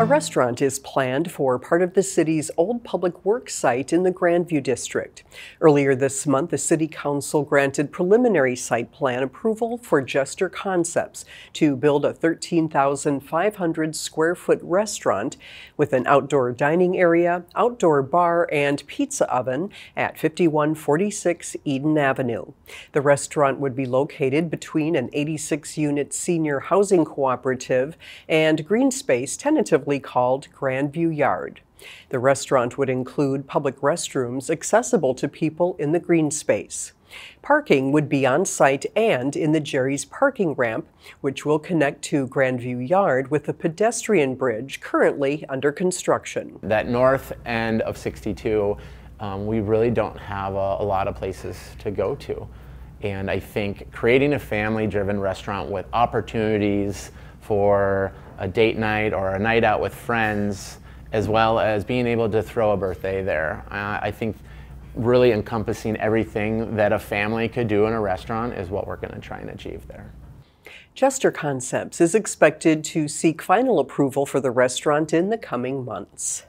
A restaurant is planned for part of the city's old public works site in the Grandview District. Earlier this month, the City Council granted preliminary site plan approval for Jester Concepts to build a 13,500 square foot restaurant with an outdoor dining area, outdoor bar, and pizza oven at 5146 Eden Avenue. The restaurant would be located between an 86 unit senior housing cooperative and green space tentatively called Grandview Yard. The restaurant would include public restrooms accessible to people in the green space. Parking would be on site and in the Jerry's parking ramp, which will connect to Grandview Yard with a pedestrian bridge currently under construction. That north end of 62, um, we really don't have a, a lot of places to go to. And I think creating a family driven restaurant with opportunities for a date night or a night out with friends, as well as being able to throw a birthday there. Uh, I think really encompassing everything that a family could do in a restaurant is what we're going to try and achieve there. Jester Concepts is expected to seek final approval for the restaurant in the coming months.